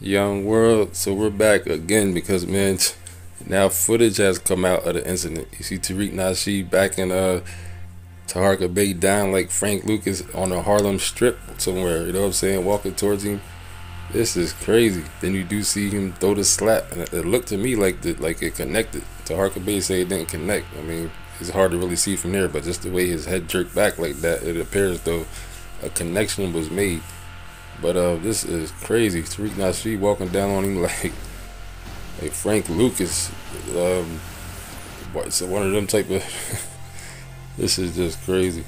Young world, so we're back again because man, now footage has come out of the incident. You see Tariq Nasheed back in uh Taharka Bey down like Frank Lucas on the Harlem Strip somewhere. You know what I'm saying? Walking towards him. This is crazy. Then you do see him throw the slap, and it, it looked to me like the, like it connected. Taharka Bey say it didn't connect. I mean, it's hard to really see from there, but just the way his head jerked back like that, it appears though a connection was made. But uh, this is crazy. Tariq Nasheed walking down on him like like Frank Lucas. Um, so one of them type of. this is just crazy.